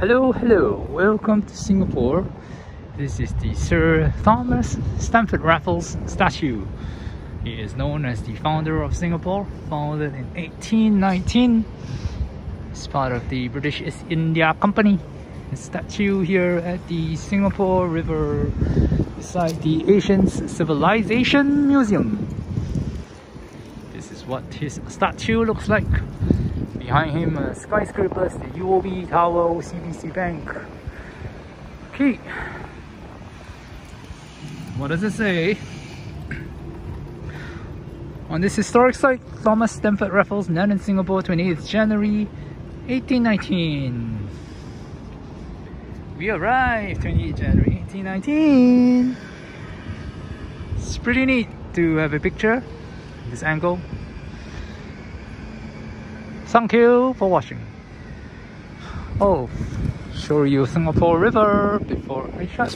Hello, hello, welcome to Singapore. This is the Sir Thomas Stamford Raffles statue. He is known as the founder of Singapore, founded in 1819. He's part of the British East India Company. Statue here at the Singapore River beside the Asian Civilization Museum. This is what his statue looks like. Behind him, uh, skyscrapers, the UOB Tower, OCBC Bank. Okay. What does it say? On this historic site, Thomas Stamford Raffles landed in Singapore 28th January 1819. We arrived 28th January 1819. It's pretty neat to have a picture this angle Thank you for watching. Oh, show you Singapore River before I shut.